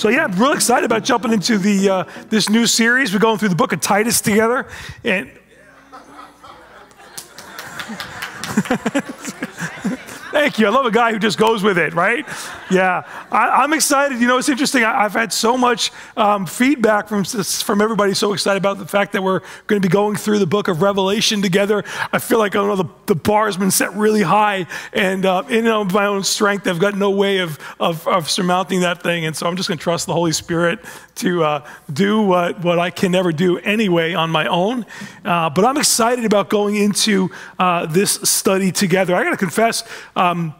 So yeah, I'm real excited about jumping into the uh, this new series. We're going through the book of Titus together, and Thank you. I love a guy who just goes with it, right? Yeah. I, am excited. You know, it's interesting. I, have had so much um, feedback from, from everybody so excited about the fact that we're going to be going through the book of Revelation together. I feel like I know the, the bar has been set really high, and uh, in my own strength, I've got no way of, of, of surmounting that thing. And so I'm just going to trust the Holy Spirit to uh, do what, what I can never do anyway on my own. Uh, but I'm excited about going into uh, this study together. I got to confess, um,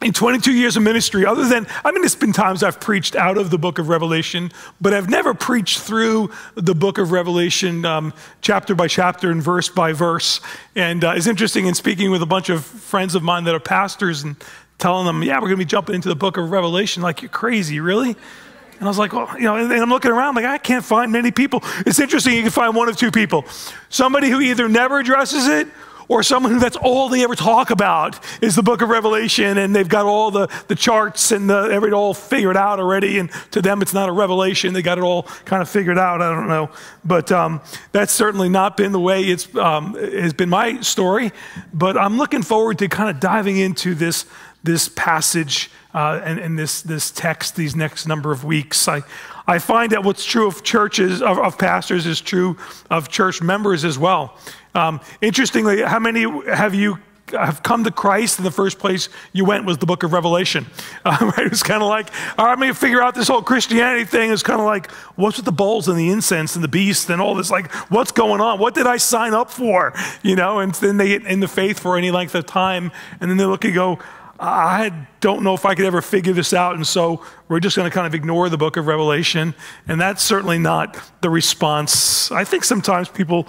in 22 years of ministry, other than, I mean, it's been times I've preached out of the book of Revelation, but I've never preached through the book of Revelation um, chapter by chapter and verse by verse. And uh, it's interesting in speaking with a bunch of friends of mine that are pastors and telling them, yeah, we're going to be jumping into the book of Revelation like you're crazy, really? And I was like, well, you know, and I'm looking around like, I can't find many people. It's interesting, you can find one of two people somebody who either never addresses it or someone who that's all they ever talk about is the book of Revelation and they've got all the, the charts and the, everything all figured out already. And to them, it's not a revelation. They got it all kind of figured out. I don't know. But um, that's certainly not been the way it's um, has been my story. But I'm looking forward to kind of diving into this, this passage uh, and, and, this, this text these next number of weeks. I, I find that what's true of churches, of, of pastors, is true of church members as well. Um, interestingly, how many have you have come to Christ in the first place you went was the book of Revelation. Uh, right? It was kind of like, all right, I'm going to figure out this whole Christianity thing. It's kind of like, what's with the bowls and the incense and the beast and all this? Like, what's going on? What did I sign up for? You know, and then they get in the faith for any length of time. And then they look and go, I don't know if I could ever figure this out. And so we're just going to kind of ignore the book of Revelation. And that's certainly not the response. I think sometimes people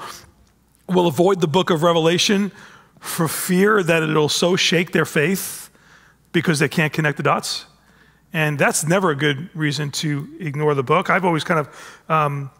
will avoid the book of Revelation for fear that it'll so shake their faith because they can't connect the dots. And that's never a good reason to ignore the book. I've always kind of um,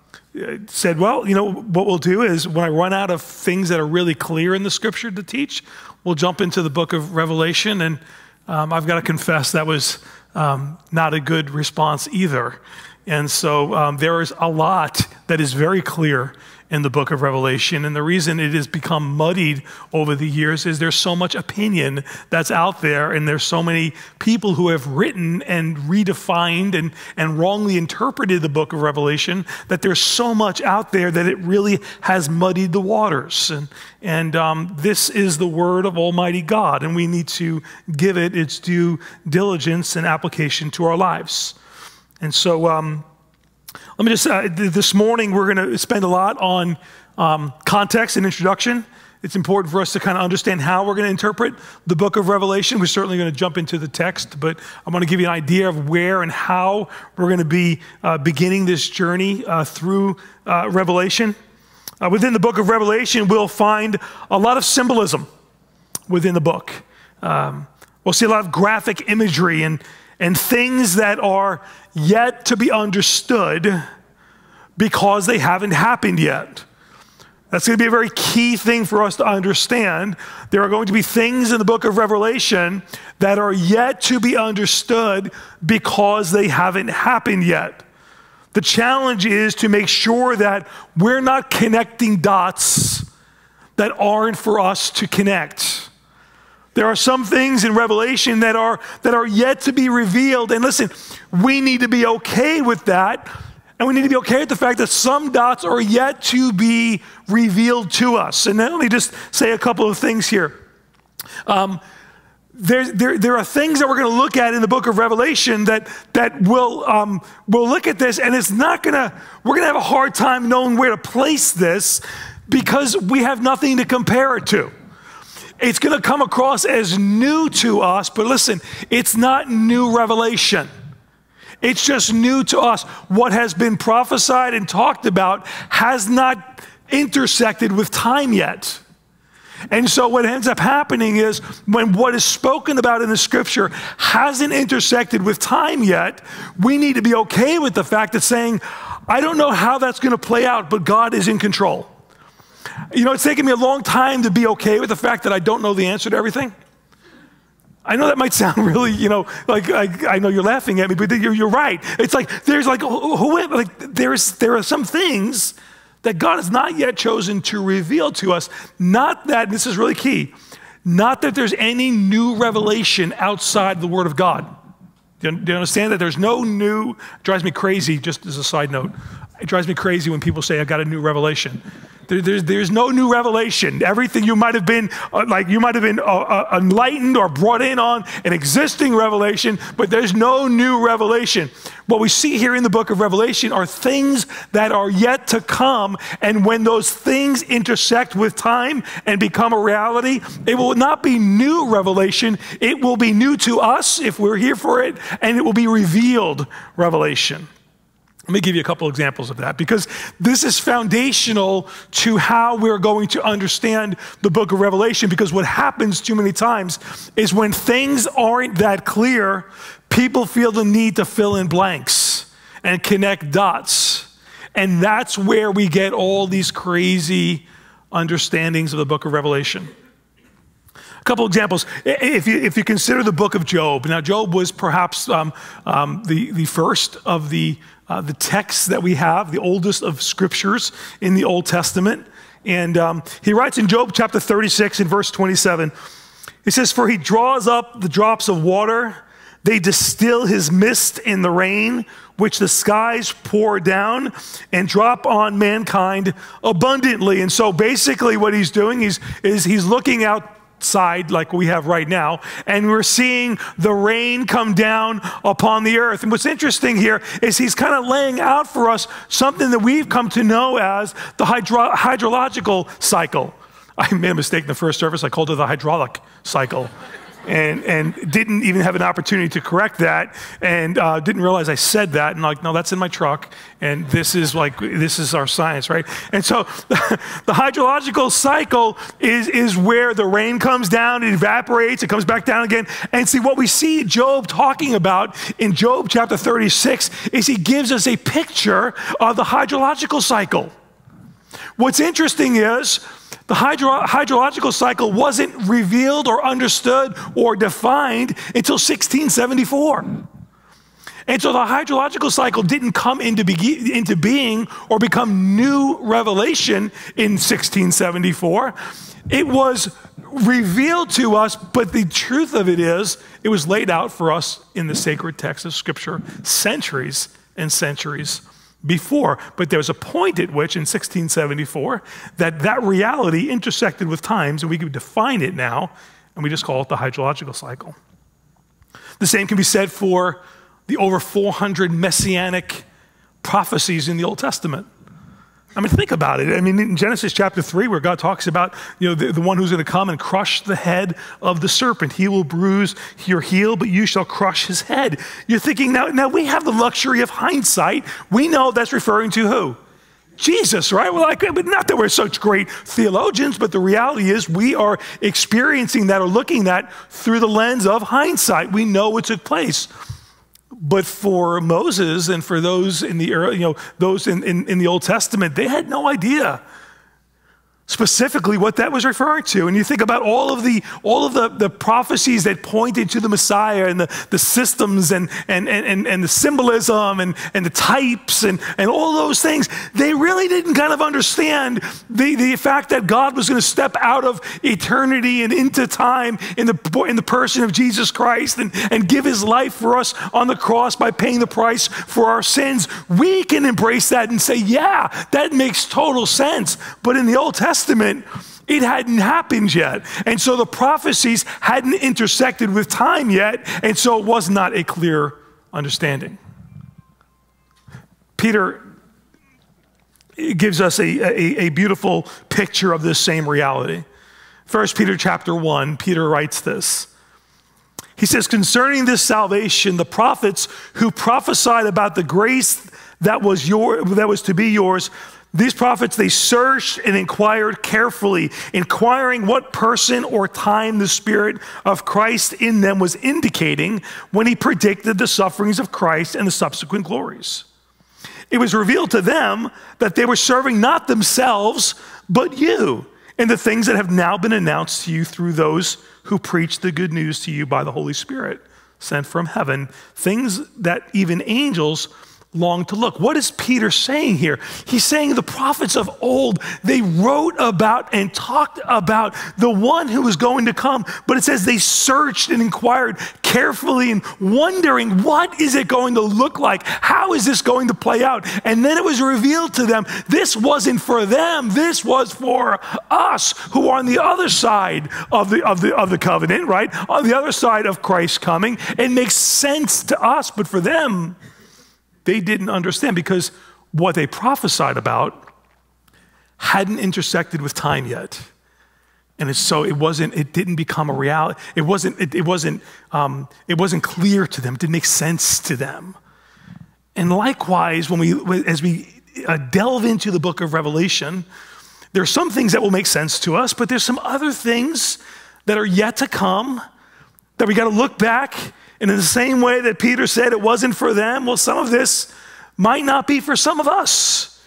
said, well, you know, what we'll do is when I run out of things that are really clear in the scripture to teach, we'll jump into the book of Revelation. And um, I've got to confess that was um, not a good response either. And so um, there is a lot that is very clear in the book of Revelation. And the reason it has become muddied over the years is there's so much opinion that's out there, and there's so many people who have written and redefined and, and wrongly interpreted the book of Revelation that there's so much out there that it really has muddied the waters. And, and um, this is the word of Almighty God, and we need to give it its due diligence and application to our lives. And so, um, let me just, uh, this morning we're going to spend a lot on um, context and introduction. It's important for us to kind of understand how we're going to interpret the book of Revelation. We're certainly going to jump into the text, but I want to give you an idea of where and how we're going to be uh, beginning this journey uh, through uh, Revelation. Uh, within the book of Revelation, we'll find a lot of symbolism within the book. Um, we'll see a lot of graphic imagery and, and things that are yet to be understood because they haven't happened yet. That's going to be a very key thing for us to understand. There are going to be things in the book of Revelation that are yet to be understood because they haven't happened yet. The challenge is to make sure that we're not connecting dots that aren't for us to connect. There are some things in Revelation that are, that are yet to be revealed. And listen, we need to be okay with that. And we need to be okay with the fact that some dots are yet to be revealed to us. And then let me just say a couple of things here. Um, there, there, there are things that we're going to look at in the book of Revelation that, that will, um, will look at this, and it's not going to, we're going to have a hard time knowing where to place this because we have nothing to compare it to. It's going to come across as new to us, but listen, it's not new revelation. It's just new to us. What has been prophesied and talked about has not intersected with time yet. And so, what ends up happening is when what is spoken about in the scripture hasn't intersected with time yet, we need to be okay with the fact that saying, I don't know how that's going to play out, but God is in control. You know, it's taken me a long time to be okay with the fact that I don't know the answer to everything. I know that might sound really, you know, like, I know you're laughing at me, but you're, you're right. It's like there's like, who, like there's there are some things that God has not yet chosen to reveal to us. Not that this is really key. Not that there's any new revelation outside the Word of God. Do you, do you understand that there's no new? drives me crazy. Just as a side note, it drives me crazy when people say, "I've got a new revelation." There, there's, there's no new revelation. Everything you might have been, uh, like you might have been uh, uh, enlightened or brought in on an existing revelation, but there's no new revelation. What we see here in the book of Revelation are things that are yet to come. And when those things intersect with time and become a reality, it will not be new revelation. It will be new to us if we're here for it, and it will be revealed revelation. Let me give you a couple examples of that because this is foundational to how we're going to understand the book of Revelation. Because what happens too many times is when things aren't that clear, people feel the need to fill in blanks and connect dots. And that's where we get all these crazy understandings of the book of Revelation. A couple examples. If you, if you consider the book of Job, now Job was perhaps um, um, the, the first of the uh, the texts that we have, the oldest of scriptures in the Old Testament. And um, he writes in Job chapter 36 in verse 27, he says, For he draws up the drops of water, they distill his mist in the rain, which the skies pour down and drop on mankind abundantly. And so basically, what he's doing is, is he's looking out side like we have right now, and we're seeing the rain come down upon the earth. And what's interesting here is he's kind of laying out for us something that we've come to know as the hydro- hydrological cycle. I made a mistake in the first service. I called it the hydraulic cycle and, and didn't even have an opportunity to correct that and uh, didn't realize I said that. And like, no, that's in my truck. And this is like, this is our science, right? And so the hydrological cycle is, is where the rain comes down, it evaporates, it comes back down again. And see, what we see Job talking about in Job chapter 36 is he gives us a picture of the hydrological cycle. What's interesting is, the hydro- hydrological cycle wasn't revealed or understood or defined until 1674. And so the hydrological cycle didn't come into, be- into being or become new revelation in 1674. It was revealed to us, but the truth of it is, it was laid out for us in the sacred text of Scripture centuries and centuries before. But there was a point at which, in 1674, that that reality intersected with times, and we could define it now, and we just call it the hydrological cycle. The same can be said for the over 400 messianic prophecies in the Old Testament. I mean, think about it. I mean, in Genesis chapter 3, where God talks about, you know, the, the one who's going to come and crush the head of the serpent. He will bruise your heel, but you shall crush his head. You're thinking, now, now we have the luxury of hindsight. We know that's referring to who? Jesus, right? We're like, but not that we're such great theologians, but the reality is we are experiencing that or looking that through the lens of hindsight. We know what took place. But for Moses and for those in the early, you know, those in, in, in the Old Testament, they had no idea specifically what that was referring to. And you think about all of the, all of the, the prophecies that pointed to the Messiah and the, the systems and, and, and, and the symbolism and, and the types and, and all those things, they really didn't kind of understand the, the fact that God was going to step out of eternity and into time in the, in the person of Jesus Christ and, and give his life for us on the cross by paying the price for our sins. We can embrace that and say, yeah, that makes total sense. But in the Old Testament, Testament, it hadn't happened yet. And so the prophecies hadn't intersected with time yet, and so it was not a clear understanding. Peter gives us a, a, a beautiful picture of this same reality. First Peter chapter 1, Peter writes this. He says, concerning this salvation, the prophets who prophesied about the grace that was your that was to be yours these prophets, they searched and inquired carefully, inquiring what person or time the Spirit of Christ in them was indicating when he predicted the sufferings of Christ and the subsequent glories. It was revealed to them that they were serving not themselves, but you and the things that have now been announced to you through those who preach the good news to you by the Holy Spirit sent from heaven, things that even angels long to look. What is Peter saying here? He's saying the prophets of old, they wrote about and talked about the one who was going to come, but it says they searched and inquired carefully and wondering what is it going to look like? How is this going to play out? And then it was revealed to them this wasn't for them, this was for us who are on the other side of the of the of the covenant, right? On the other side of Christ's coming. It makes sense to us, but for them, they didn't understand because what they prophesied about hadn't intersected with time yet. And so it wasn't, it didn't become a reality. It wasn't, it, it wasn't, um, it wasn't clear to them. It didn't make sense to them. And likewise, when we, as we uh, delve into the book of Revelation, there are some things that will make sense to us, but there's some other things that are yet to come that we got to look back and in the same way that Peter said it wasn't for them, well, some of this might not be for some of us.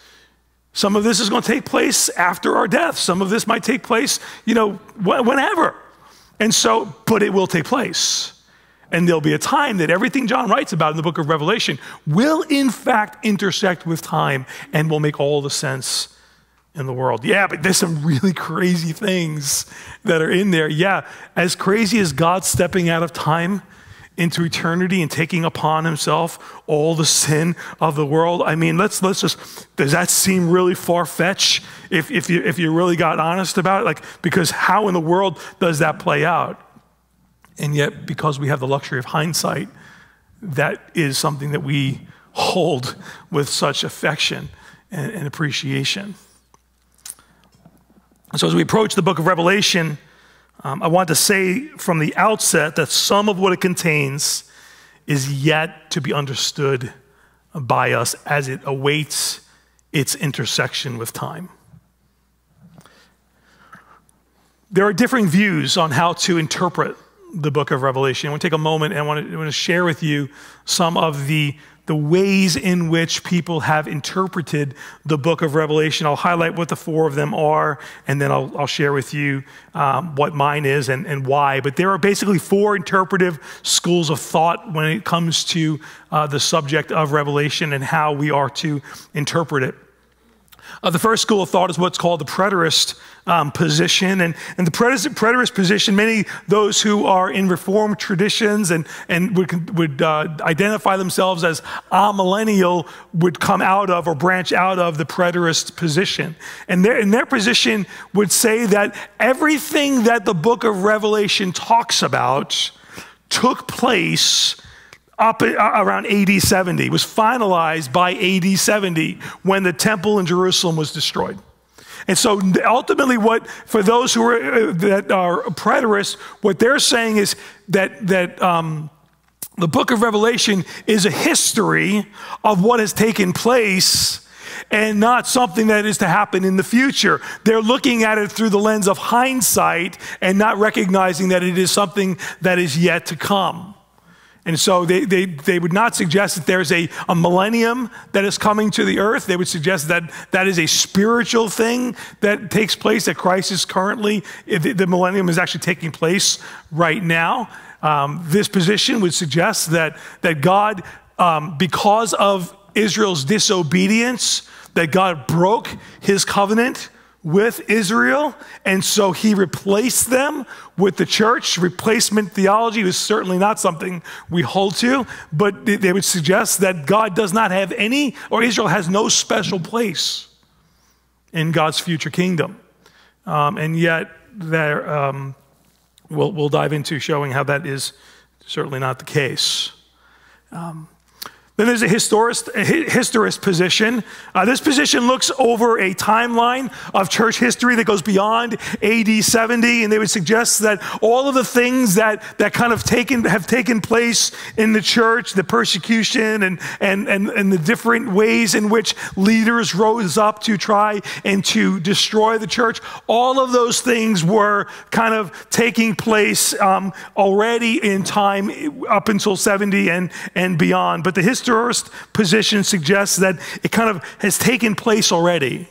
Some of this is going to take place after our death. Some of this might take place, you know, whenever. And so, but it will take place. And there'll be a time that everything John writes about in the book of Revelation will, in fact, intersect with time and will make all the sense in the world. Yeah, but there's some really crazy things that are in there. Yeah, as crazy as God stepping out of time into eternity and taking upon himself all the sin of the world. I mean, let's, let's just, does that seem really far fetched if, if, you, if you really got honest about it? Like, because how in the world does that play out? And yet, because we have the luxury of hindsight, that is something that we hold with such affection and, and appreciation. So, as we approach the book of Revelation, um, I want to say from the outset that some of what it contains is yet to be understood by us as it awaits its intersection with time. There are differing views on how to interpret the book of Revelation. I want to take a moment and I want to, I want to share with you some of the the ways in which people have interpreted the book of Revelation. I'll highlight what the four of them are, and then I'll, I'll share with you um, what mine is and, and why. But there are basically four interpretive schools of thought when it comes to uh, the subject of Revelation and how we are to interpret it. Uh, the first school of thought is what's called the preterist um, position. And, and the preterist position, many those who are in Reformed traditions and, and would, would uh, identify themselves as amillennial would come out of or branch out of the preterist position. And their, and their position would say that everything that the book of Revelation talks about took place up uh, around AD 70, was finalized by AD 70 when the temple in Jerusalem was destroyed. And so ultimately, what for those who are uh, that are preterists, what they're saying is that that um, the book of Revelation is a history of what has taken place and not something that is to happen in the future. They're looking at it through the lens of hindsight and not recognizing that it is something that is yet to come. And so they, they, they would not suggest that there's a, a millennium that is coming to the earth. They would suggest that that is a spiritual thing that takes place, that Christ is currently, the, the millennium is actually taking place right now. Um, this position would suggest that, that God, um, because of Israel's disobedience, that God broke his covenant with Israel, and so he replaced them with the church. Replacement theology was certainly not something we hold to, but they would suggest that God does not have any, or Israel has no special place in God's future kingdom. Um, and yet, there, um, we'll, we'll dive into showing how that is certainly not the case. Um, then there's a historist, a historist position. Uh, this position looks over a timeline of church history that goes beyond AD 70, and they would suggest that all of the things that, that kind of taken, have taken place in the church, the persecution and, and, and, and the different ways in which leaders rose up to try and to destroy the church, all of those things were kind of taking place um, already in time up until 70 and, and beyond. But the history historist position suggests that it kind of has taken place already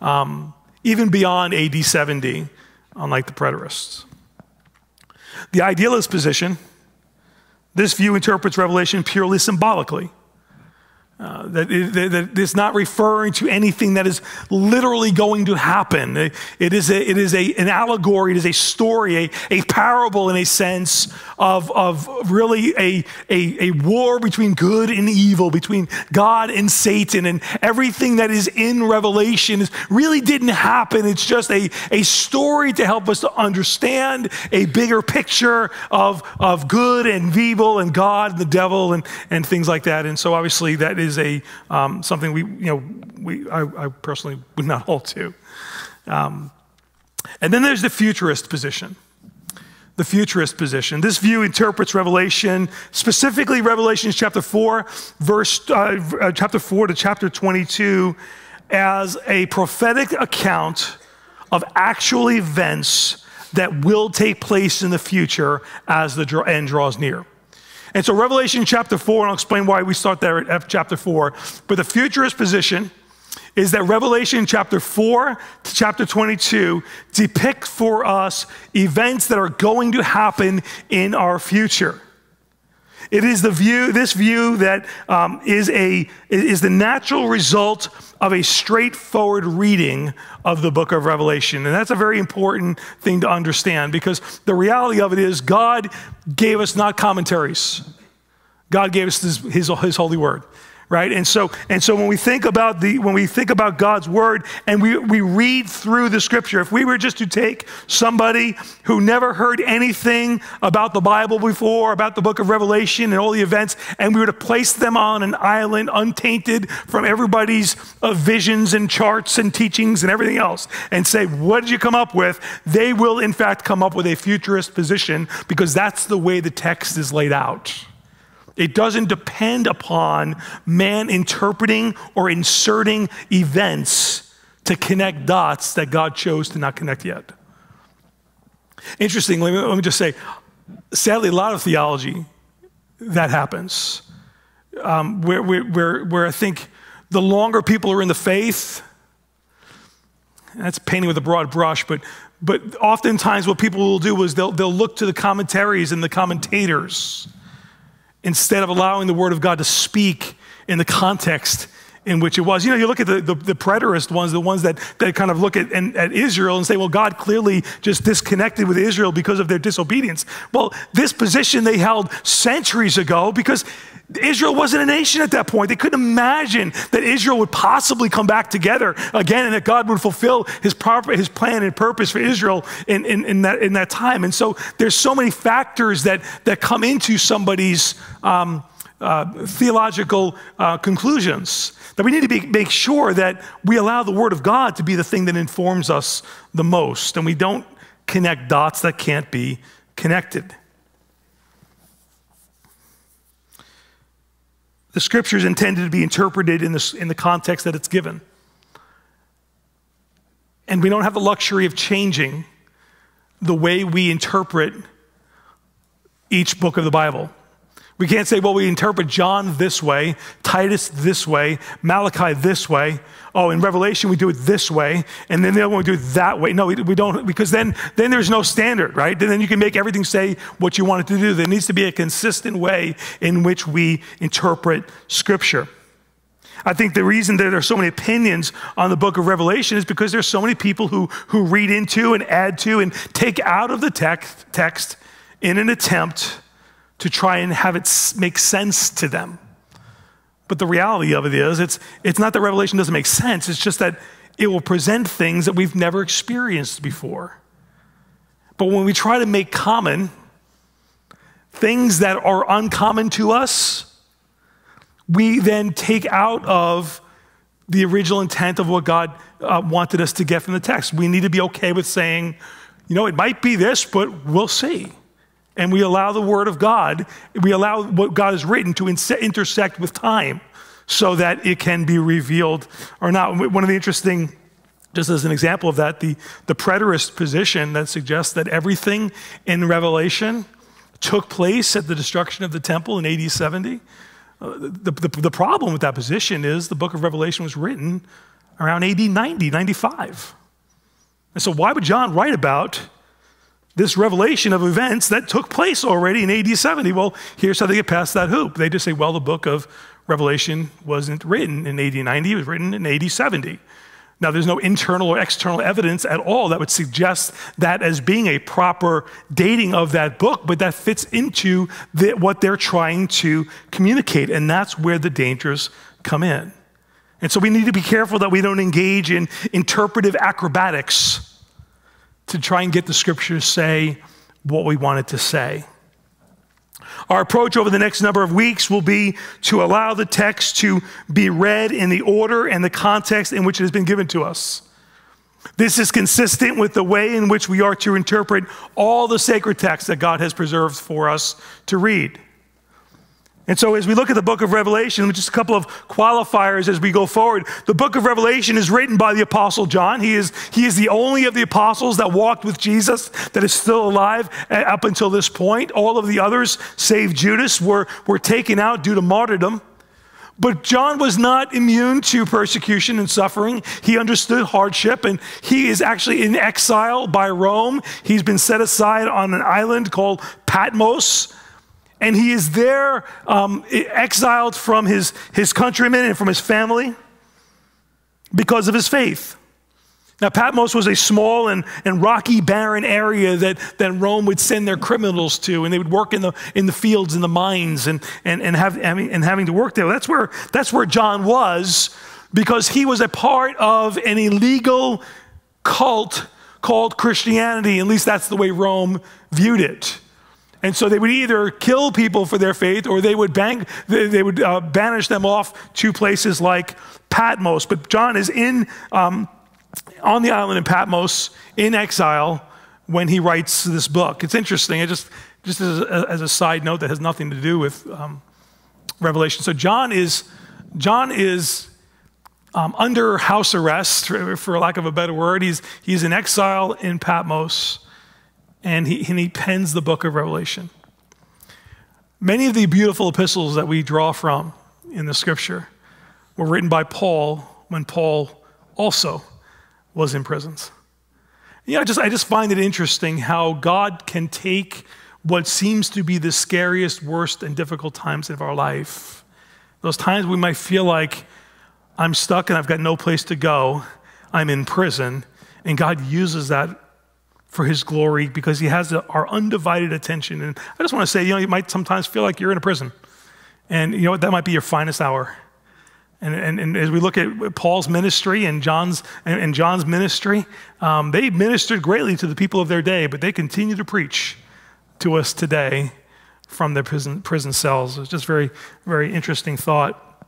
um, even beyond AD 70, unlike the preterists. The idealist position, this view interprets Revelation purely symbolically. Uh, that, that it's not referring to anything that is literally going to happen. It, it is, a, it is a, an allegory, it is a story, a, a parable in a sense of, of really a, a, a war between good and evil, between God and Satan. And everything that is in Revelation is, really didn't happen. It's just a, a story to help us to understand a bigger picture of, of good and evil and God and the devil and, and things like that. And so obviously that is a um, something we, you know, we, I, I personally would not hold to. Um, and then there's the futurist position. The futurist position. This view interprets Revelation, specifically Revelation chapter 4, verse uh, uh chapter 4 to chapter 22, as a prophetic account of actual events that will take place in the future as the end draws near. And so, Revelation chapter 4, and I'll explain why we start there at chapter 4. But the futurist position is that Revelation chapter 4 to chapter 22 depict for us events that are going to happen in our future. It is the view, this view that um, is a is the natural result of a straightforward reading of the book of Revelation. And that's a very important thing to understand because the reality of it is God gave us not commentaries. God gave us his, his, his holy word right? And so and so when we think about the when we think about god's word and we, we read through the scripture if we were just to take somebody who never heard anything about the bible before about the book of revelation and all the events and we were to place them on an island untainted from everybody's uh, visions and charts and teachings and everything else and say what did you come up with? They will in fact come up with a futurist position because that's the way the text is laid out it doesn't depend upon man interpreting or inserting events to connect dots that God chose to not connect yet. Interestingly, let me just say, sadly, a lot of theology that happens, um, where, where, where I think the longer people are in the faith, that's painting with a broad brush, but, but oftentimes what people will do is they'll, they'll look to the commentaries and the commentators instead of allowing the Word of God to speak in the context in which it was. You know, you look at the, the, the preterist ones, the ones that, that kind of look at, and, at Israel and say, well, God clearly just disconnected with Israel because of their disobedience. Well, this position they held centuries ago because Israel wasn't a nation at that point. They couldn't imagine that Israel would possibly come back together again and that God would fulfill his, proper, his plan and purpose for Israel in, in, in, that, in that time. And so there's so many factors that, that come into somebody's um, uh, theological uh, conclusions that we need to be, make sure that we allow the Word of God to be the thing that informs us the most and we don't connect dots that can't be connected. The scripture is intended to be interpreted in, this, in the context that it's given. And we don't have the luxury of changing the way we interpret each book of the Bible. We can't say, well, we interpret John this way, Titus this way, Malachi this way. Oh, in Revelation we do it this way, and then the other one we do it that way. No, we, we don't, because then, then there's no standard, right? Then you can make everything say what you want it to do. There needs to be a consistent way in which we interpret Scripture. I think the reason that there are so many opinions on the book of Revelation is because there's so many people who, who read into and add to and take out of the text, text in an attempt to try and have it make sense to them. But the reality of it is, it's, it's not that Revelation doesn't make sense, it's just that it will present things that we've never experienced before. But when we try to make common things that are uncommon to us, we then take out of the original intent of what God uh, wanted us to get from the text. We need to be okay with saying, you know, it might be this, but we'll see and we allow the Word of God, we allow what God has written to intersect with time so that it can be revealed or not. One of the interesting, just as an example of that, the, the preterist position that suggests that everything in Revelation took place at the destruction of the temple in AD 70. Uh, the, the, the problem with that position is the book of Revelation was written around AD 90, 95. And so, why would John write about this revelation of events that took place already in AD 70? Well, here's how they get past that hoop. They just say, well, the book of Revelation wasn't written in AD 90, it was written in AD 70. Now, there's no internal or external evidence at all that would suggest that as being a proper dating of that book, but that fits into the, what they're trying to communicate. And that's where the dangers come in. And so we need to be careful that we don't engage in interpretive acrobatics to try and get the scriptures say what we want it to say. Our approach over the next number of weeks will be to allow the text to be read in the order and the context in which it has been given to us. This is consistent with the way in which we are to interpret all the sacred texts that God has preserved for us to read. And so, as we look at the book of Revelation, just a couple of qualifiers as we go forward. The book of Revelation is written by the Apostle John. He is, he is the only of the apostles that walked with Jesus that is still alive up until this point. All of the others, save Judas, were, were taken out due to martyrdom. But John was not immune to persecution and suffering. He understood hardship, and he is actually in exile by Rome. He's been set aside on an island called Patmos and he is there um, exiled from his, his countrymen and from his family because of his faith. Now, Patmos was a small and, and rocky, barren area that, that Rome would send their criminals to, and they would work in the, in the fields and the mines and, and, and, have, and having to work there. That's where, that's where John was because he was a part of an illegal cult called Christianity. At least that's the way Rome viewed it. And so they would either kill people for their faith or they would, bank, they, they would uh, banish them off to places like Patmos. But John is in, um, on the island in Patmos in exile when he writes this book. It's interesting. It just, just as a, as a side note that has nothing to do with um, Revelation. So John is, John is um, under house arrest, for lack of a better word. He's, he's in exile in Patmos and he, and he pens the book of Revelation. Many of the beautiful epistles that we draw from in the scripture were written by Paul when Paul also was in prisons. Yeah, I just, I just find it interesting how God can take what seems to be the scariest, worst, and difficult times of our life, those times we might feel like I'm stuck and I've got no place to go, I'm in prison, and God uses that for his glory because he has our undivided attention. And I just want to say, you know, you might sometimes feel like you're in a prison. And you know what? That might be your finest hour. And, and, and as we look at Paul's ministry and John's, and, and John's ministry, um, they ministered greatly to the people of their day, but they continue to preach to us today from their prison, prison cells. It's just very, very interesting thought.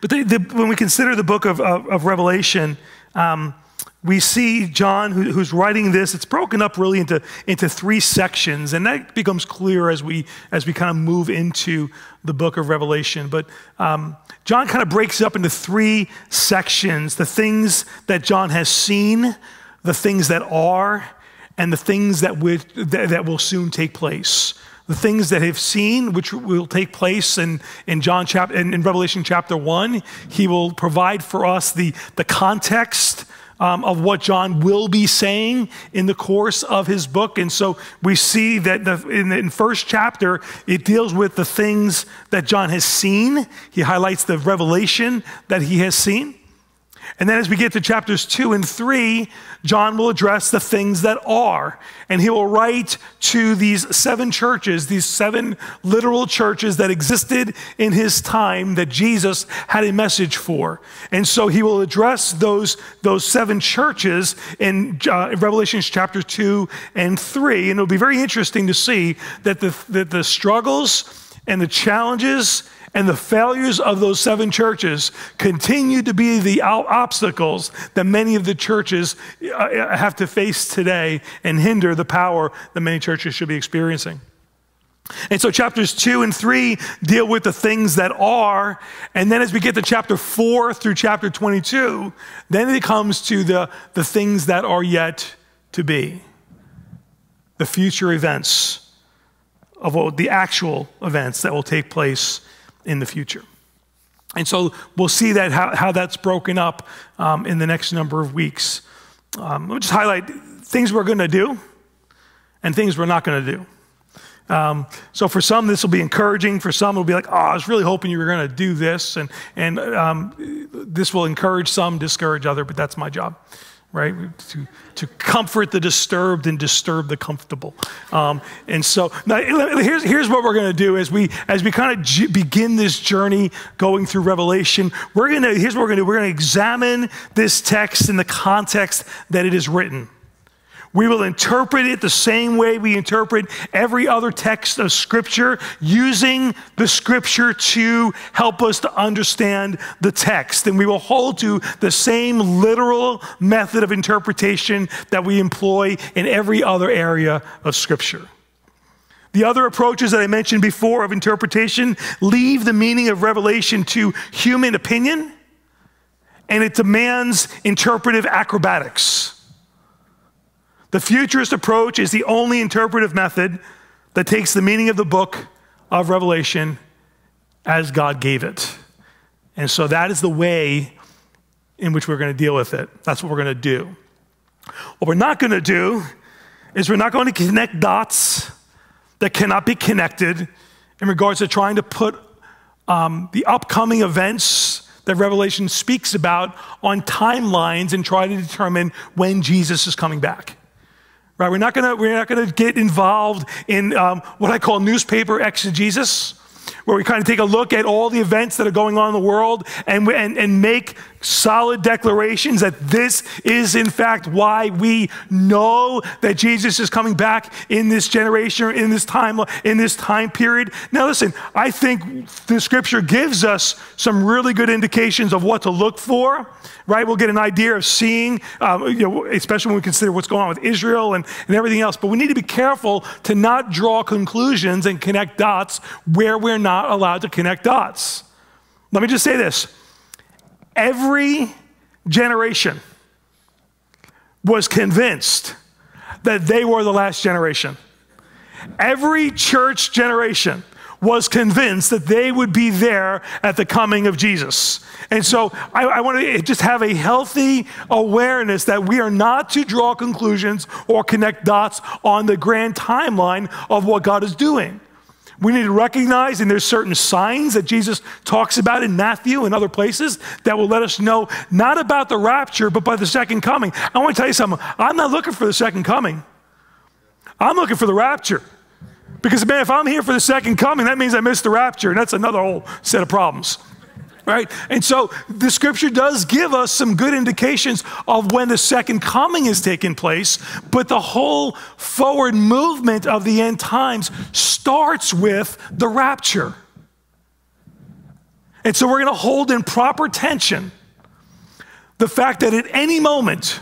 But they, the, when we consider the book of, of, of Revelation, um, we see John, who, who's writing this, it's broken up really into, into three sections, and that becomes clear as we, as we kind of move into the book of Revelation. But um, John kind of breaks up into three sections the things that John has seen, the things that are, and the things that, would, that, that will soon take place the things that have seen, which will take place in, in John chapter in, in Revelation chapter one. He will provide for us the, the context um, of what John will be saying in the course of his book. And so we see that the, in the in first chapter, it deals with the things that John has seen. He highlights the revelation that he has seen. And then as we get to chapters two and three, John will address the things that are. And he will write to these seven churches, these seven literal churches that existed in his time that Jesus had a message for. And so he will address those, those seven churches in uh, Revelation chapter two and three. And it'll be very interesting to see that the, that the struggles and the challenges and the failures of those seven churches continue to be the obstacles that many of the churches uh, have to face today and hinder the power that many churches should be experiencing. And so chapters two and three deal with the things that are. And then as we get to chapter four through chapter 22, then it comes to the, the things that are yet to be the future events of what the actual events that will take place in the future. And so we'll see that how, how that's broken up um, in the next number of weeks. Um, let me just highlight things we're going to do and things we're not going to do. Um, so for some, this will be encouraging. For some, it'll be like, oh, I was really hoping you were going to do this. And, and um, this will encourage some, discourage other, but that's my job, right? To, to comfort the disturbed and disturb the comfortable. Um, and so now here's, here's what we're going to do as we, as we kind of begin this journey going through Revelation. We're going to, here's what we're going to do. We're going to examine this text in the context that it is written. We will interpret it the same way we interpret every other text of Scripture, using the Scripture to help us to understand the text. And we will hold to the same literal method of interpretation that we employ in every other area of Scripture. The other approaches that I mentioned before of interpretation leave the meaning of Revelation to human opinion, and it demands interpretive acrobatics. The futurist approach is the only interpretive method that takes the meaning of the book of Revelation as God gave it. And so that is the way in which we're going to deal with it. That's what we're going to do. What we're not going to do is we're not going to connect dots that cannot be connected in regards to trying to put um, the upcoming events that Revelation speaks about on timelines and try to determine when Jesus is coming back right? We're not gonna, we're not gonna get involved in um, what I call newspaper exegesis, where we kind of take a look at all the events that are going on in the world and, and, and make solid declarations that this is, in fact, why we know that Jesus is coming back in this generation in this time, in this time period. Now, listen, I think the scripture gives us some really good indications of what to look for right? We'll get an idea of seeing, um, you know, especially when we consider what's going on with Israel and, and everything else. But we need to be careful to not draw conclusions and connect dots where we're not allowed to connect dots. Let me just say this every generation was convinced that they were the last generation. Every church generation was convinced that they would be there at the coming of Jesus. And so I, I, want to just have a healthy awareness that we are not to draw conclusions or connect dots on the grand timeline of what God is doing. We need to recognize, and there's certain signs that Jesus talks about in Matthew and other places that will let us know not about the rapture, but by the second coming. I want to tell you something. I'm not looking for the second coming. I'm looking for the rapture. Because, man, if I'm here for the second coming, that means I missed the rapture, and that's another whole set of problems right? And so the scripture does give us some good indications of when the second coming is taking place, but the whole forward movement of the end times starts with the rapture. And so we're going to hold in proper tension the fact that at any moment,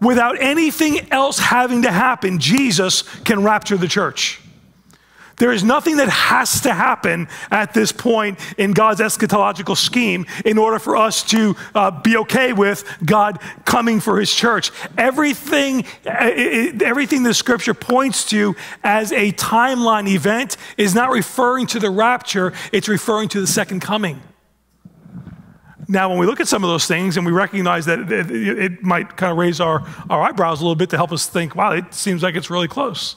without anything else having to happen, Jesus can rapture the church. There is nothing that has to happen at this point in God's eschatological scheme in order for us to uh, be okay with God coming for his church. Everything, uh, everything the scripture points to as a timeline event is not referring to the rapture, it's referring to the second coming. Now, when we look at some of those things and we recognize that it, it might kind of raise our, our eyebrows a little bit to help us think, wow, it seems like it's really close.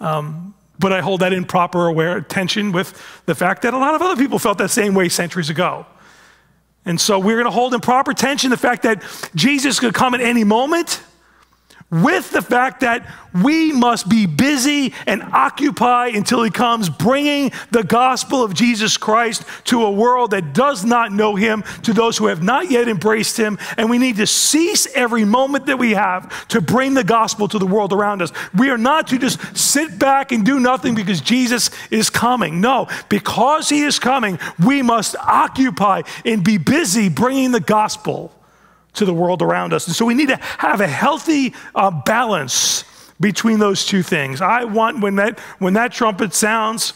Um, but I hold that in proper aware tension with the fact that a lot of other people felt that same way centuries ago. And so we're going to hold in proper tension the fact that Jesus could come at any moment with the fact that we must be busy and occupy until he comes, bringing the gospel of Jesus Christ to a world that does not know him, to those who have not yet embraced him. And we need to cease every moment that we have to bring the gospel to the world around us. We are not to just sit back and do nothing because Jesus is coming. No, because he is coming, we must occupy and be busy bringing the gospel to the world around us. And so we need to have a healthy uh, balance between those two things. I want when that when that trumpet sounds,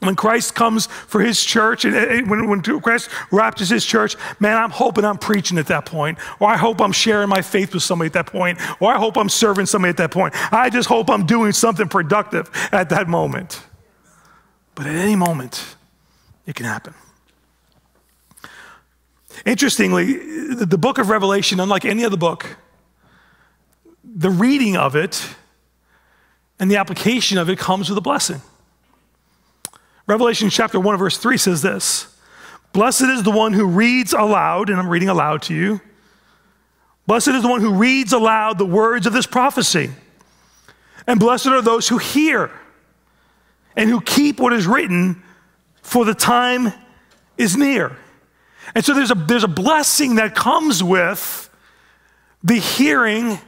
when Christ comes for his church, and when, when Christ raptures his church, man, I'm hoping I'm preaching at that point, or I hope I'm sharing my faith with somebody at that point, or I hope I'm serving somebody at that point. I just hope I'm doing something productive at that moment. But at any moment, it can happen. Interestingly, the book of Revelation, unlike any other book, the reading of it and the application of it comes with a blessing. Revelation chapter 1, verse 3 says this Blessed is the one who reads aloud, and I'm reading aloud to you. Blessed is the one who reads aloud the words of this prophecy. And blessed are those who hear and who keep what is written, for the time is near. And so there's a, there's a blessing that comes with the hearing,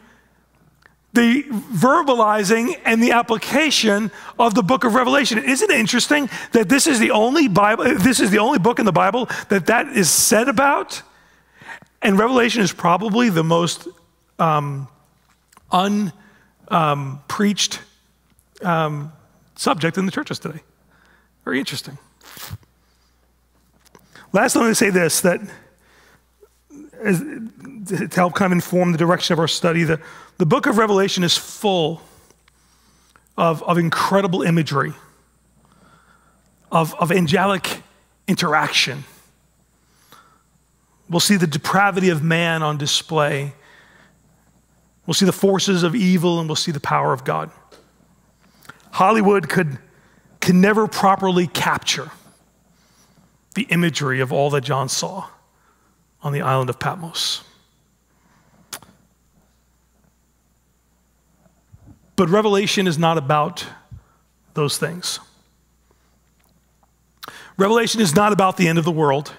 the verbalizing, and the application of the book of Revelation. Isn't it interesting that this is the only Bible, this is the only book in the Bible that that is said about? And Revelation is probably the most um, unpreached um, um, subject in the churches today. Very interesting. Last, let me say this that as, to help kind of inform the direction of our study, the, the book of Revelation is full of, of incredible imagery, of, of angelic interaction. We'll see the depravity of man on display. We'll see the forces of evil and we'll see the power of God. Hollywood could, can never properly capture the imagery of all that John saw on the island of Patmos. But Revelation is not about those things. Revelation is not about the end of the world.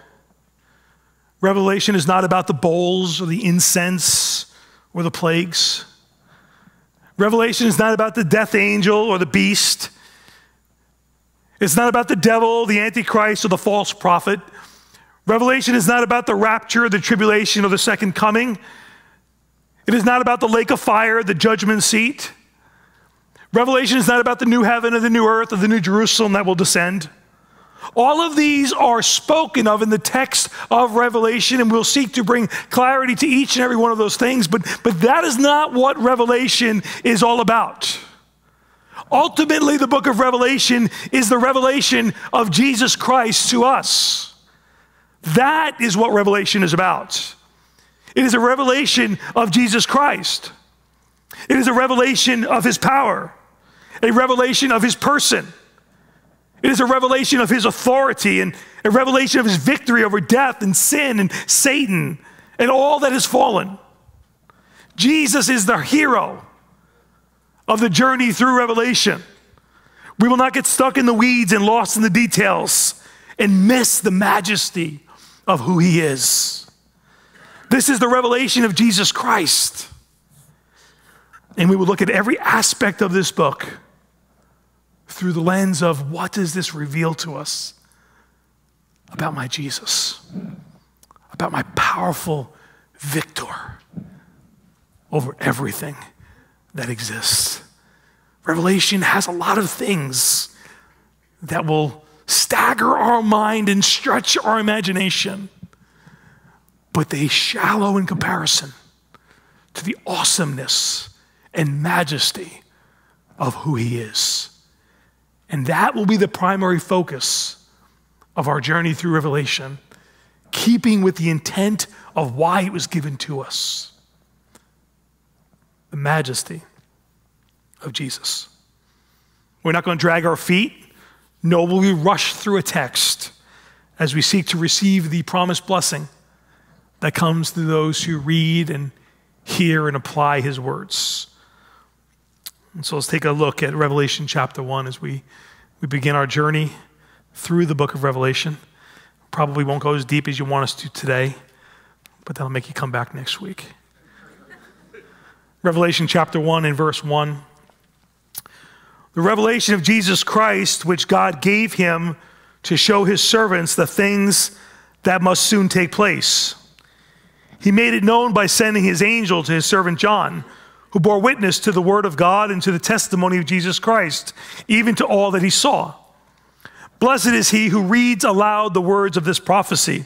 Revelation is not about the bowls or the incense or the plagues. Revelation is not about the death angel or the beast. It's not about the devil, the antichrist, or the false prophet. Revelation is not about the rapture, the tribulation, or the second coming. It is not about the lake of fire, the judgment seat. Revelation is not about the new heaven or the new earth or the new Jerusalem that will descend. All of these are spoken of in the text of Revelation, and we'll seek to bring clarity to each and every one of those things, but, but that is not what Revelation is all about. Ultimately, the book of Revelation is the revelation of Jesus Christ to us. That is what Revelation is about. It is a revelation of Jesus Christ. It is a revelation of his power, a revelation of his person it is a revelation of his authority and a revelation of his victory over death and sin and Satan and all that has fallen. Jesus is the hero of the journey through Revelation. We will not get stuck in the weeds and lost in the details and miss the majesty of who he is. This is the revelation of Jesus Christ. And we will look at every aspect of this book through the lens of what does this reveal to us about my Jesus, about my powerful victor over everything that exists. Revelation has a lot of things that will stagger our mind and stretch our imagination, but they shallow in comparison to the awesomeness and majesty of who he is. And that will be the primary focus of our journey through Revelation, keeping with the intent of why it was given to us the majesty of Jesus. We're not going to drag our feet, nor will we rush through a text as we seek to receive the promised blessing that comes to those who read and hear and apply his words. And so let's take a look at Revelation chapter 1 as we, we begin our journey through the book of Revelation. Probably won't go as deep as you want us to today, but that'll make you come back next week. Revelation chapter 1 and verse 1. The revelation of Jesus Christ, which God gave him to show his servants the things that must soon take place. He made it known by sending his angel to his servant John who bore witness to the word of God and to the testimony of Jesus Christ, even to all that he saw. Blessed is he who reads aloud the words of this prophecy,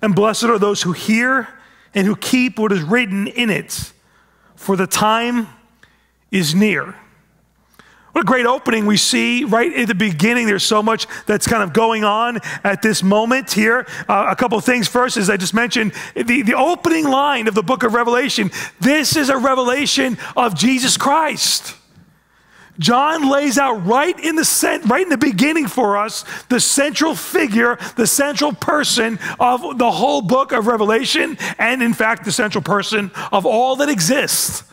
and blessed are those who hear and who keep what is written in it, for the time is near. What a great opening we see right at the beginning. There's so much that's kind of going on at this moment here. Uh, a couple of things first, as I just mentioned, the, the opening line of the book of Revelation this is a revelation of Jesus Christ. John lays out right in the cent, right in the beginning for us the central figure, the central person of the whole book of Revelation, and in fact the central person of all that exists,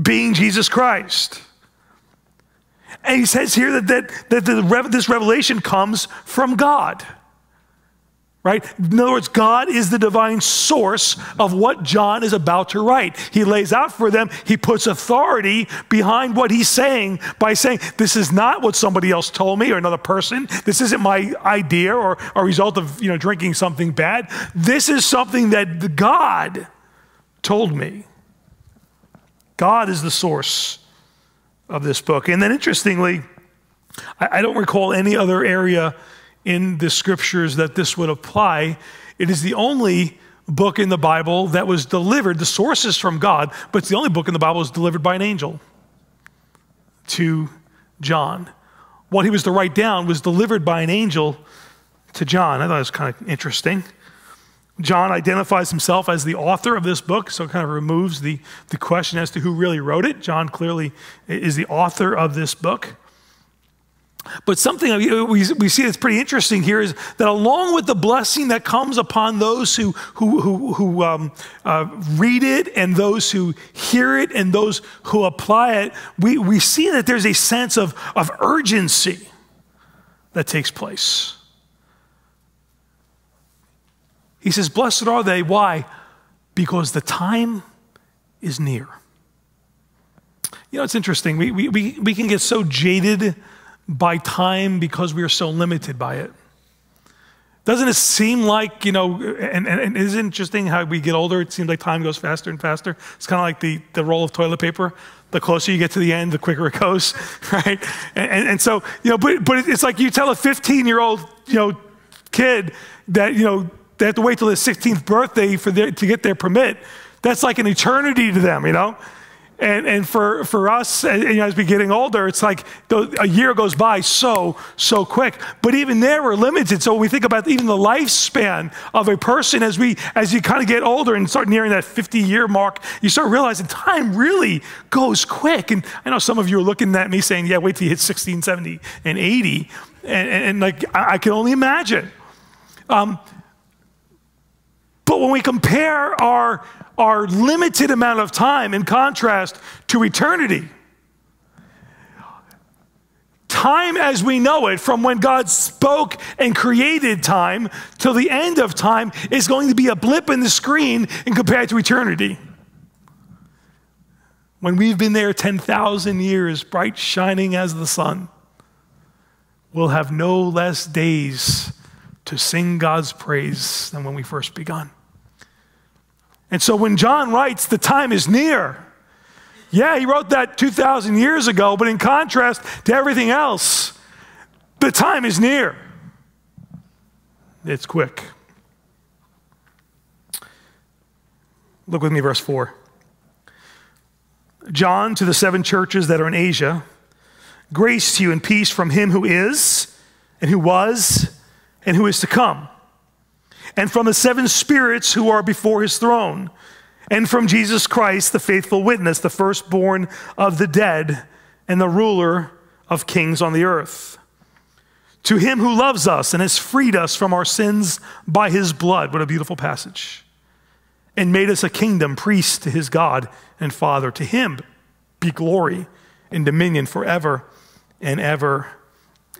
being Jesus Christ. And he says here that, that, that the, this revelation comes from God right? In other words, God is the divine source of what John is about to write. He lays out for them, he puts authority behind what he's saying by saying, This is not what somebody else told me or another person. This isn't my idea or a result of you know, drinking something bad. This is something that God told me. God is the source of this book. And then interestingly, I, I don't recall any other area in the scriptures that this would apply. It is the only book in the Bible that was delivered, the source is from God, but it's the only book in the Bible that was delivered by an angel to John. What he was to write down was delivered by an angel to John. I thought it was kind of interesting. John identifies himself as the author of this book, so it kind of removes the, the question as to who really wrote it. John clearly is the author of this book. But something we, we see that's pretty interesting here is that along with the blessing that comes upon those who, who, who, who um, uh, read it and those who hear it and those who apply it, we, we see that there's a sense of, of urgency that takes place. He says, Blessed are they. Why? Because the time is near. You know, it's interesting. We, we, we, we can get so jaded by time because we are so limited by it. Doesn't it seem like, you know, and, and, and is interesting how we get older, it seems like time goes faster and faster? It's kind of like the, the roll of toilet paper. The closer you get to the end, the quicker it goes, right? And, and, and so, you know, but, but it's like you tell a 15 year old, you know, kid that, you know, they have to wait till their 16th birthday for their, to get their permit. That's like an eternity to them, you know? And, and for, for us, you know, as we're getting older, it's like a year goes by so, so quick. But even there, we're limited. So when we think about even the lifespan of a person as, we, as you kind of get older and start nearing that 50 year mark, you start realizing time really goes quick. And I know some of you are looking at me saying, yeah, wait till you hit 16, 70, and 80. And, and, and like, I, I, can only imagine. Um, but when we compare our our limited amount of time in contrast to eternity. Time as we know it, from when God spoke and created time till the end of time, is going to be a blip in the screen in compared to eternity. When we've been there 10,000 years, bright shining as the sun, we'll have no less days to sing God's praise than when we first begun. And so when John writes, the time is near, yeah, he wrote that 2,000 years ago, but in contrast to everything else, the time is near. It's quick. Look with me, verse 4. John to the seven churches that are in Asia, grace to you and peace from him who is, and who was, and who is to come and from the seven spirits who are before his throne, and from Jesus Christ, the faithful witness, the firstborn of the dead, and the ruler of kings on the earth. To him who loves us and has freed us from our sins by his blood. What a beautiful passage. And made us a kingdom, priest to his God and Father. To him be glory and dominion forever and ever.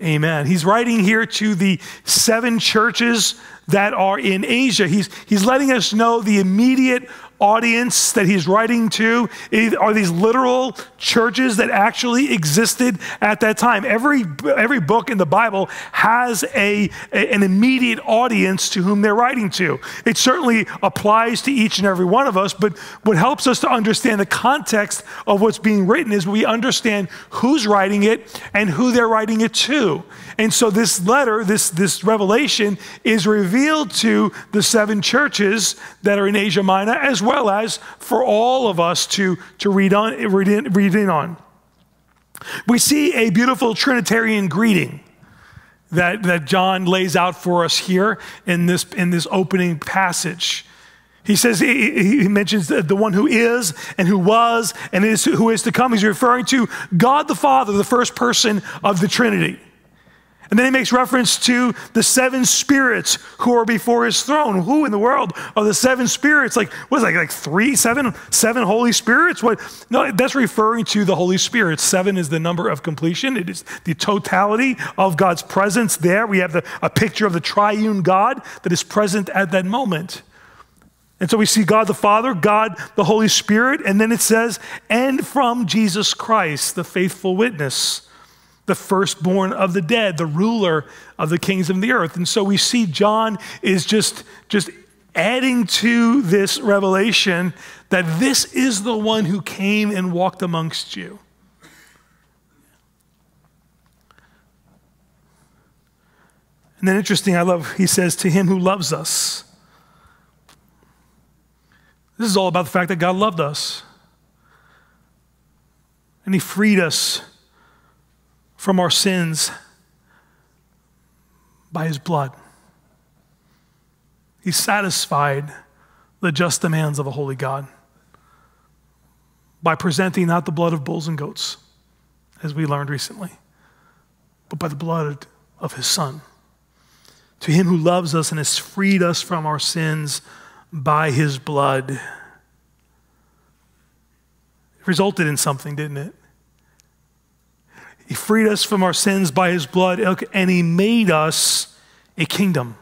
Amen. He's writing here to the seven churches that are in Asia. He's, he's letting us know the immediate audience that he's writing to are these literal churches that actually existed at that time. Every, every book in the Bible has a, a, an immediate audience to whom they're writing to. It certainly applies to each and every one of us, but what helps us to understand the context of what's being written is we understand who's writing it and who they're writing it to. And so this letter, this, this revelation, is revealed to the seven churches that are in Asia Minor, as well as for all of us to, to read, on, read, in, read in on. We see a beautiful Trinitarian greeting that, that John lays out for us here in this, in this opening passage. He says, he, mentions the one who is and who was and is, who is to come. He's referring to God the Father, the first person of the Trinity. And then he makes reference to the seven spirits who are before his throne. Who in the world are the seven spirits? Like, what is like, like three, seven, seven Holy Spirits? What? No, that's referring to the Holy Spirit. Seven is the number of completion. It is the totality of God's presence there. We have the, a picture of the triune God that is present at that moment. And so we see God the Father, God the Holy Spirit, and then it says, and from Jesus Christ, the faithful witness the firstborn of the dead, the ruler of the kings of the earth. And so we see John is just, just adding to this revelation that this is the one who came and walked amongst you. And then interesting, I love, he says, to him who loves us. This is all about the fact that God loved us. And he freed us from our sins by his blood. He satisfied the just demands of a holy God by presenting not the blood of bulls and goats, as we learned recently, but by the blood of his Son. To him who loves us and has freed us from our sins by his blood. It resulted in something, didn't it? He freed us from our sins by his blood, and he made us a kingdom,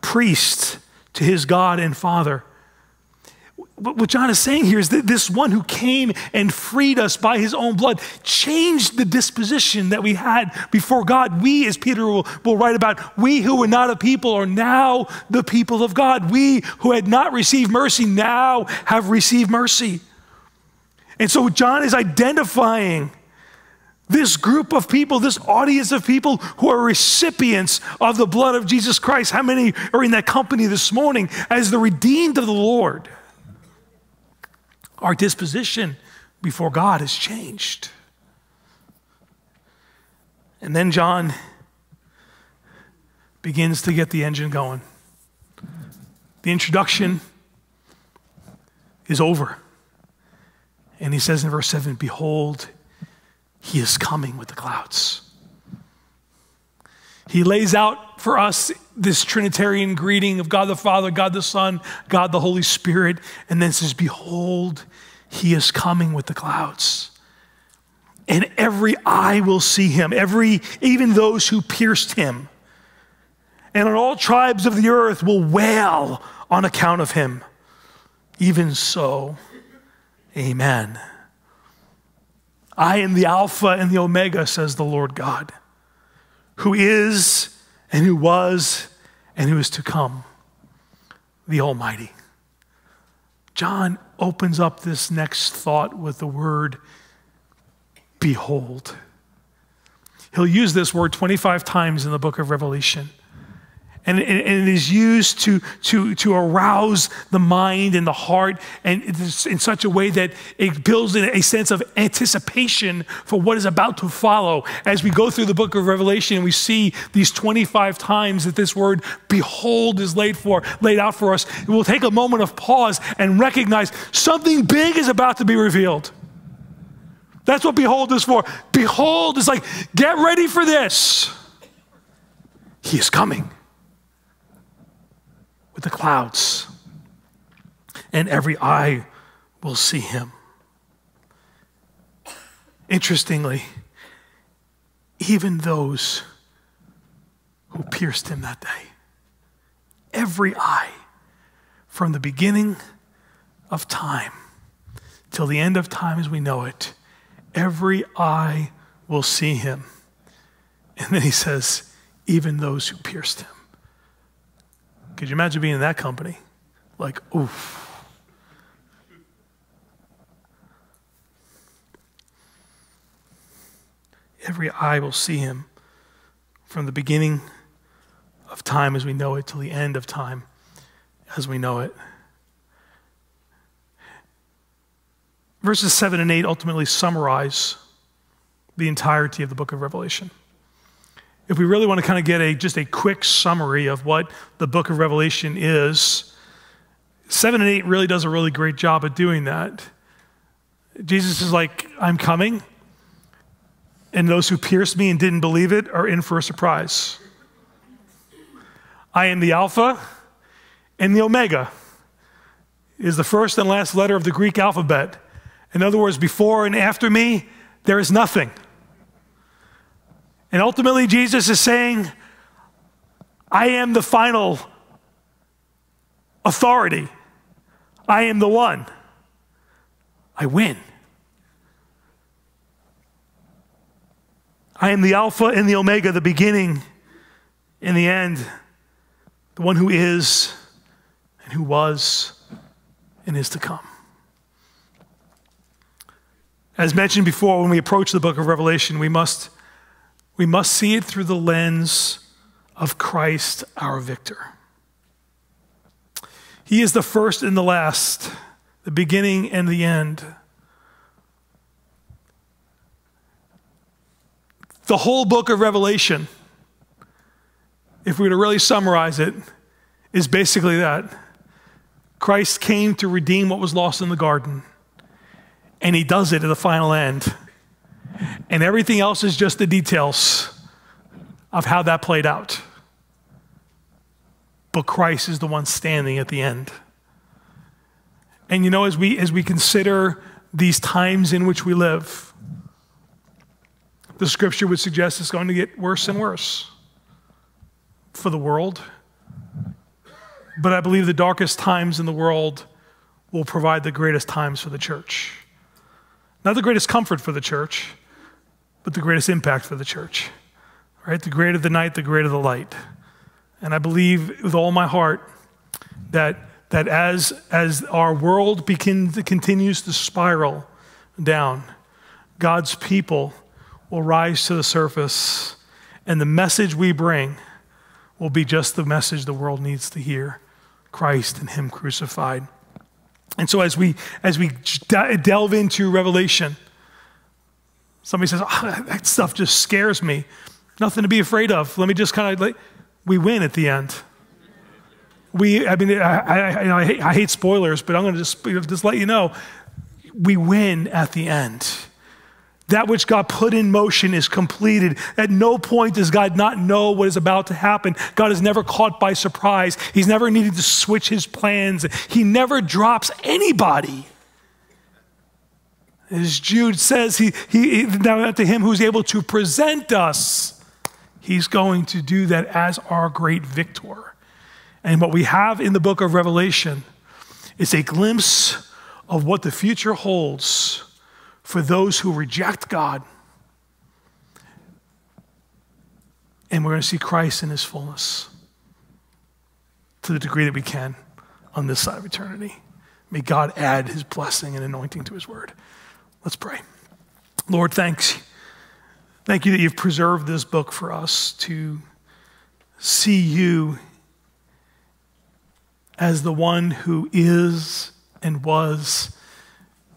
priest to his God and Father. what John is saying here is that this one who came and freed us by his own blood changed the disposition that we had before God. We, as Peter will, will write about, we who were not a people are now the people of God. We who had not received mercy now have received mercy. And so John is identifying this group of people, this audience of people who are recipients of the blood of Jesus Christ, how many are in that company this morning as the redeemed of the Lord? Our disposition before God has changed. And then John begins to get the engine going. The introduction is over. And he says in verse 7 Behold, he is coming with the clouds. He lays out for us this Trinitarian greeting of God the Father, God the Son, God the Holy Spirit, and then says, Behold, he is coming with the clouds. And every eye will see him, every, even those who pierced him. And all tribes of the earth will wail on account of him. Even so, amen. I am the Alpha and the Omega, says the Lord God, who is and who was and who is to come, the Almighty. John opens up this next thought with the word behold. He'll use this word 25 times in the book of Revelation. And, and, it is used to, to, to arouse the mind and the heart and in such a way that it builds in a sense of anticipation for what is about to follow. As we go through the book of Revelation, and we see these 25 times that this word behold is laid, for, laid out for us. We'll take a moment of pause and recognize something big is about to be revealed. That's what behold is for. Behold is like, get ready for this. He is coming the clouds, and every eye will see him. Interestingly, even those who pierced him that day, every eye, from the beginning of time till the end of time as we know it, every eye will see him. And then he says, even those who pierced him. Could you imagine being in that company? Like, oof. Every eye will see him from the beginning of time as we know it till the end of time as we know it. Verses 7 and 8 ultimately summarize the entirety of the book of Revelation. If we really want to kind of get a just a quick summary of what the book of Revelation is, 7 and 8 really does a really great job at doing that. Jesus is like, I'm coming, and those who pierced me and didn't believe it are in for a surprise. I am the Alpha and the Omega is the first and last letter of the Greek alphabet. In other words, before and after me, there is nothing. And ultimately, Jesus is saying, I am the final authority. I am the one. I win. I am the Alpha and the Omega, the beginning and the end, the one who is and who was and is to come. As mentioned before, when we approach the book of Revelation, we must, we must see it through the lens of Christ, our victor. He is the first and the last, the beginning and the end. The whole book of Revelation, if we were to really summarize it, is basically that. Christ came to redeem what was lost in the garden, and he does it at the final end. And everything else is just the details of how that played out. But Christ is the one standing at the end. And you know, as we, as we consider these times in which we live, the scripture would suggest it's going to get worse and worse for the world but I believe the darkest times in the world will provide the greatest times for the church. Not the greatest comfort for the church, but the greatest impact for the church. Right? The greater the night, the greater the light. And I believe with all my heart that, that as, as our world begins, continues to spiral down, God's people will rise to the surface, and the message we bring will be just the message the world needs to hear Christ and Him crucified. And so as we as we delve into Revelation, somebody says, oh, "That stuff just scares me." Nothing to be afraid of. Let me just kind of like, we win at the end. We, I mean, I, I, I, hate, I hate spoilers, but I'm going to just just let you know, we win at the end. That which God put in motion is completed. At no point does God not know what is about to happen. God is never caught by surprise. He's never needed to switch his plans. He never drops anybody. As Jude says, he, he, now to him who's able to present us, he's going to do that as our great victor. And what we have in the book of Revelation is a glimpse of what the future holds for those who reject God. And we're going to see Christ in his fullness to the degree that we can on this side of eternity. May God add his blessing and anointing to his word. Let's pray. Lord, thanks. Thank you that you've preserved this book for us to see you as the one who is and was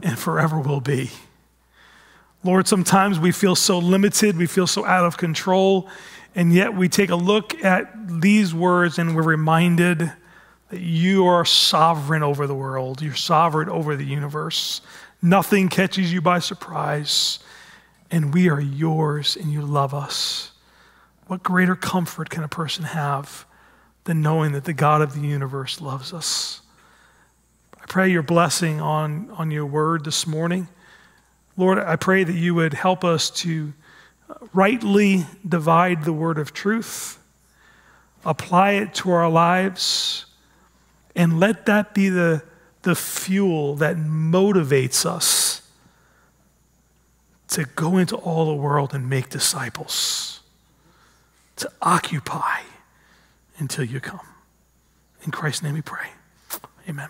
and forever will be. Lord, sometimes we feel so limited, we feel so out of control, and yet we take a look at these words and we're reminded that you are sovereign over the world, you're sovereign over the universe. Nothing catches you by surprise, and we are yours and you love us. What greater comfort can a person have than knowing that the God of the universe loves us? I pray your blessing on, on your word this morning. Lord, I pray that you would help us to rightly divide the word of truth, apply it to our lives, and let that be the, the fuel that motivates us to go into all the world and make disciples, to occupy until you come. In Christ's name we pray. Amen.